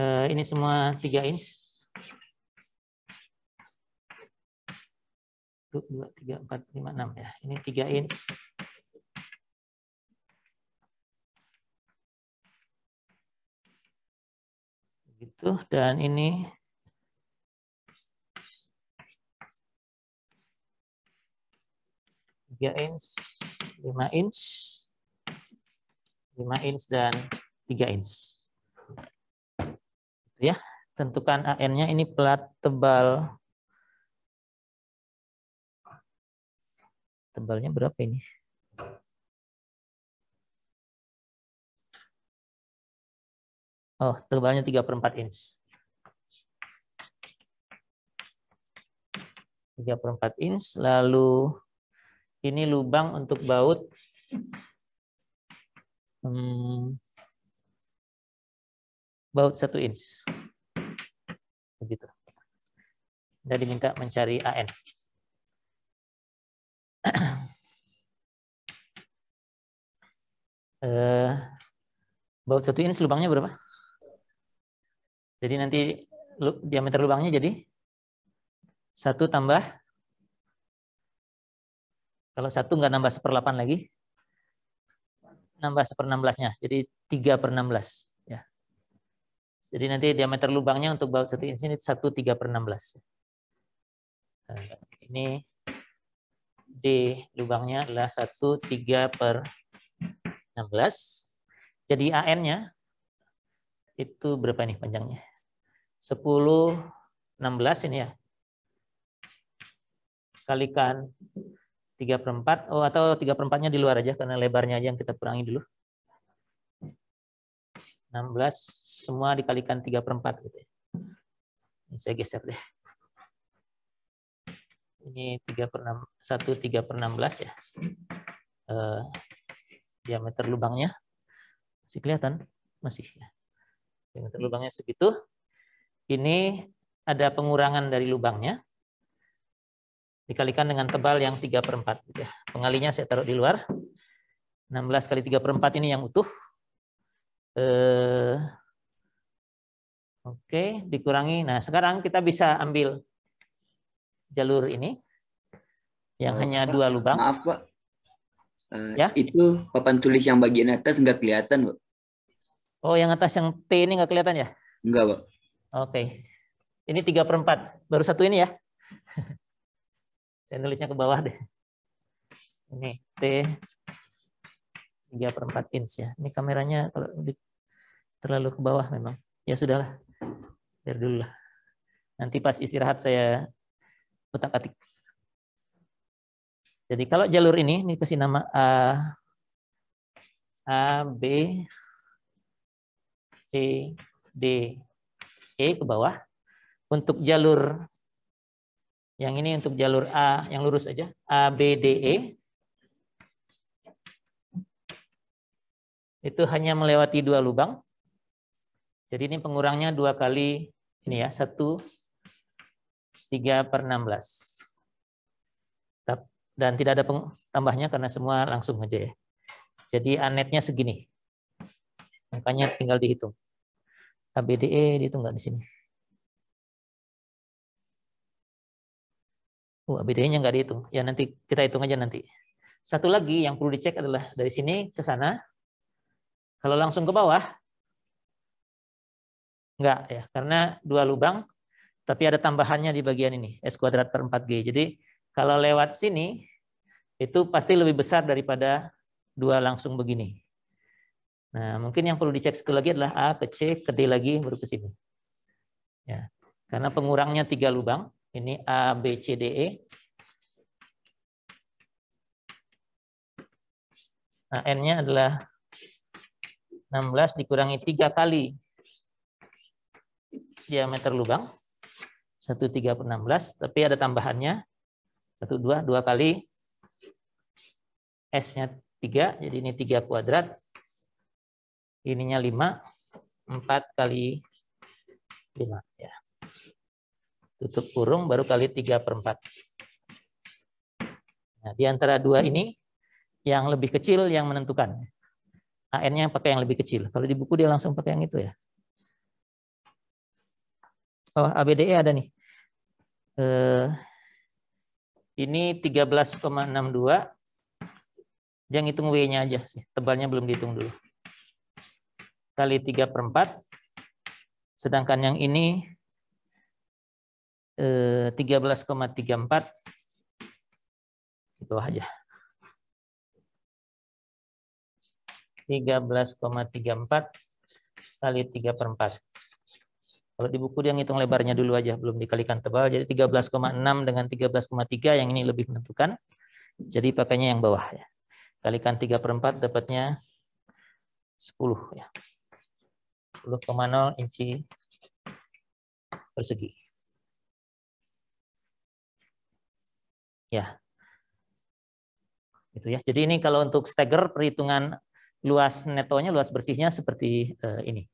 Uh, ini semua 3 inch. 1, 2, 3, 4, 5, 6 ya. Ini 3 inch. Gitu. Dan ini tiga inch, lima inch, lima inch dan tiga inch ya. Tentukan AN-nya ini plat tebal. Tebalnya berapa ini? Oh, tebalnya 3 per 4 inch. 3 per 4 inch. Lalu ini lubang untuk baut. Hmm, baut 1 inch. Begitu. Dan diminta mencari AN. uh, baut 1 inch lubangnya berapa? Jadi nanti diameter lubangnya jadi satu tambah kalau satu nggak nambah seperlapan lagi, nambah seper enam belasnya, jadi tiga per enam belas. Jadi nanti diameter lubangnya untuk baut satu inch ini satu tiga per enam belas. Ini D lubangnya adalah satu tiga per enam belas. Jadi AN-nya itu berapa nih panjangnya? Sepuluh enam belas ini ya. Kalikan tiga per empat. Oh, atau tiga per empatnya di luar aja karena lebarnya aja yang kita kurangi dulu. 16 semua dikalikan 3 per 4 gitu ya. Saya geser deh. Ini 3 per 6, 1 3 per 16 ya. Eh, diameter lubangnya masih kelihatan? Masih ya. Diameter lubangnya segitu. Ini ada pengurangan dari lubangnya. Dikalikan dengan tebal yang 3 per 4. Gitu ya. Pengalinya saya taruh di luar. 16 kali 3 per 4 ini yang utuh. Eh, Oke, dikurangi. Nah, sekarang kita bisa ambil jalur ini yang oh, hanya dua lubang. Maaf, Pak. Uh, ya? Itu papan tulis yang bagian atas nggak kelihatan, Pak. Oh, yang atas yang T ini nggak kelihatan ya? Enggak, Pak. Oke. Ini tiga per 4. Baru satu ini ya? Saya nulisnya ke bawah deh. Ini T 3 per 4 inch ya. Ini kameranya kalau terlalu ke bawah memang. Ya sudahlah. Biar dulu lah. Nanti pas istirahat saya utak atik. Jadi kalau jalur ini, ini kasih nama A, A, B, C, D, E ke bawah. Untuk jalur yang ini untuk jalur A yang lurus aja, A, B, D, E. itu hanya melewati dua lubang. Jadi ini pengurangnya dua kali ini ya, satu, tiga per enam belas. Dan tidak ada tambahnya karena semua langsung aja ya. Jadi anetnya segini. Makanya tinggal dihitung. ABDE dihitung nggak di sini? Oh, ABDE-nya nggak dihitung. Ya nanti kita hitung aja nanti. Satu lagi yang perlu dicek adalah dari sini ke sana kalau langsung ke bawah, enggak ya, karena dua lubang, tapi ada tambahannya di bagian ini, S kuadrat per 4G. Jadi kalau lewat sini, itu pasti lebih besar daripada dua langsung begini. Nah, mungkin yang perlu dicek satu lagi adalah A ke C, ke D lagi, baru ke sini. Ya, karena pengurangnya tiga lubang, ini A, B, C, D, E. Nah, N-nya adalah 16 dikurangi 3 kali diameter lubang. 1 3 per 16, tapi ada tambahannya. 1 2 2 kali S-nya 3, jadi ini 3 kuadrat. Ininya 5, 4 kali 5 ya. Tutup kurung baru kali 3 per 4. Nah, di antara dua ini yang lebih kecil yang menentukan. AN-nya pakai yang lebih kecil. Kalau di buku dia langsung pakai yang itu ya. Oh, ABDE ada nih. Eh, ini 13,62. Jangan hitung W-nya aja sih. Tebalnya belum dihitung dulu. Kali 3 per 4. Sedangkan yang ini 13,34. Itu aja. 13,34 kali 3 per 4. Kalau di buku dia ngitung lebarnya dulu aja, belum dikalikan tebal. Jadi 13,6 dengan 13,3 yang ini lebih menentukan. Jadi pakainya yang bawah ya. Kalikan 3 per 4 dapatnya 10 ya. 10,0 inci persegi. Ya. Itu ya. Jadi ini kalau untuk stagger perhitungan luas netonya, luas bersihnya seperti uh, ini.